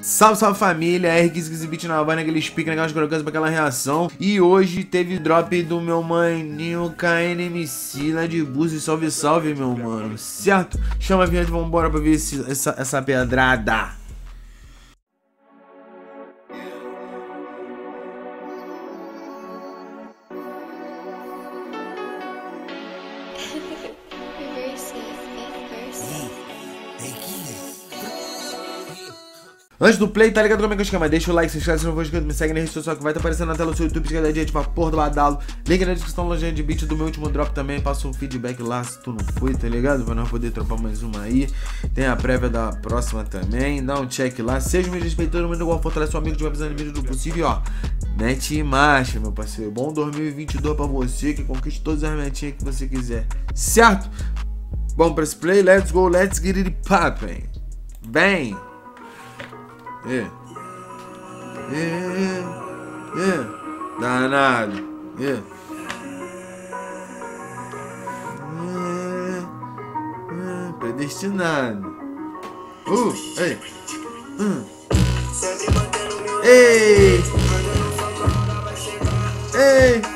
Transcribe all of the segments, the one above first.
Salve, salve família, R15 Beat na van, aquele speak, aquelas crocâncias pra aquela reação. E hoje teve drop do meu maninho KNMC lá de Búzios. Salve, salve, meu mano. Certo? Chama a vinheta e vambora pra ver esse, essa, essa pedrada. Antes do play, tá ligado como é que eu esquema? Deixa o like, se inscreve se não for inscrito, me segue na rede social que vai estar tá aparecendo na tela do seu YouTube, esquerda diante pra porra do badalo. Link na descrição, lojinha de beat do meu último drop também. Passa um feedback lá se tu não foi, tá ligado? Pra nós poder dropar mais uma aí. Tem a prévia da próxima também. Dá um check lá. Seja me respeitando, muito igual fortalece seu amigo de avisando vídeo do possível, ó. Mete marcha, meu parceiro. Bom 2022 pra você, que conquiste todas as metinhas que você quiser. Certo? Bom, pra esse play, let's go, let's get it poppin'. Vem! É. É. É. Danado. É. É. é. Predestinado. Uh, ei. Uh. Ei. Ei.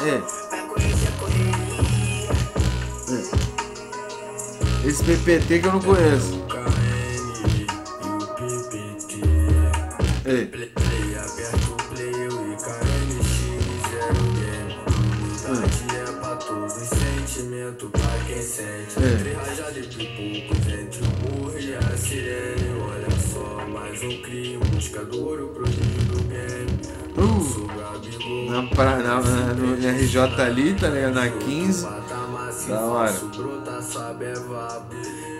É. Esse PPT que eu não conheço. Ei. sentimento na, na, na, no RJ ali, tá ligado? Na 15. Da hora.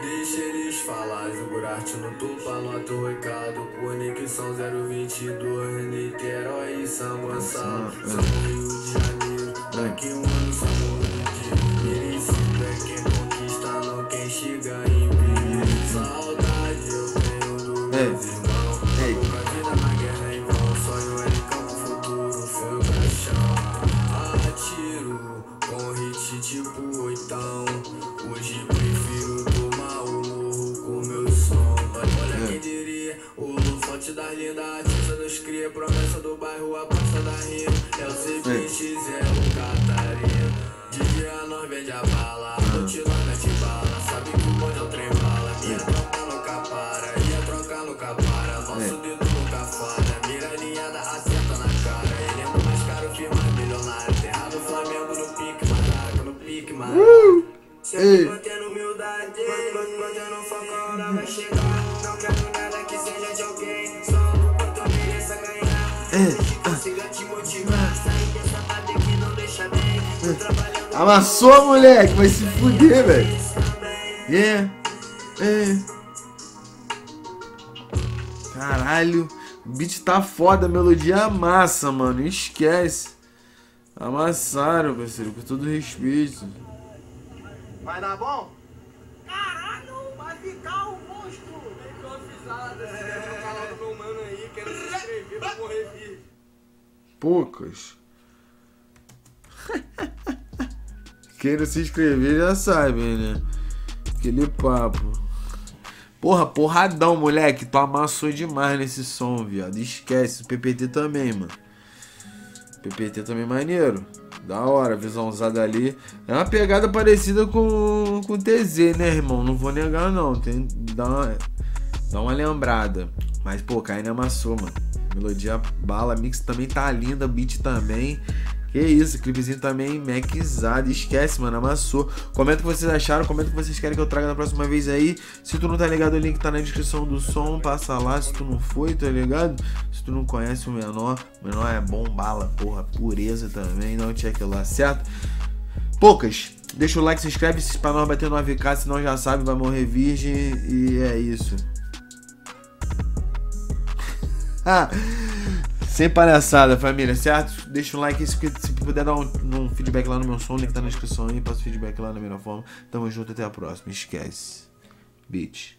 Deixa eles falar, Zugurarte no topo, anota o recado. Conexão 022, Niterói e São Gonçalo. São Rio de Janeiro, daqui um ano são de Merecido é quem conquista, não quem chega em perigo. Saudade eu tenho do meu tipo oitão. Hoje prefiro tomar o morro com meu som. Olha quem diria, o forte das lindas, artista dos cria, promessa do bairro, a praça da rima. É o CPX, é o Catarina. Dia nós vende a bala, Uh! Sempre mantendo humildade, mantendo foco, a hora vai chegar. Não quero nada que seja de alguém, só quanto mereça ganhar. Consiga te motivar, dessa parte que não deixa bem. Amassou, moleque, vai se fuder, velho. Yeah. É. Caralho, o beat tá foda, a melodia amassa, mano. Esquece. Amassaram, parceiro, com todo respeito. Vai dar bom? Caralho, vai ficar um monstro! Vem confisada, é. no canal do meu mano aí, quero se inscrever pra morrer vivo. Poucas. Queira se inscrever já sabe, né? Aquele papo. Porra, porradão, moleque. Tu amassou demais nesse som, viado. Esquece. O PPT também, mano. PPT também maneiro. Da hora, visão usada ali. É uma pegada parecida com o TZ, né, irmão? Não vou negar, não. Tem, dá, uma, dá uma lembrada. Mas, pô, KN amassou, mano. Melodia bala, mix também tá linda, beat também. Que isso, clipezinho também maxizado. Esquece, mano, amassou. Comenta o que vocês acharam, comenta o que vocês querem que eu traga na próxima vez aí. Se tu não tá ligado, o link tá na descrição do som. Passa lá se tu não foi, tá ligado? Se tu não conhece o menor, o menor é bom, bala, porra, pureza também. Dá um check lá, certo? Poucas. Deixa o like, se inscreve pra nós bater 9k, senão já sabe, vai morrer virgem. E é isso. Ah. Sem palhaçada, família, certo? Deixa um like, se puder dar um, um, feedback lá no meu som, link tá na descrição aí, passa feedback lá da melhor forma. Tamo junto, até a próxima. Esquece. Bitch.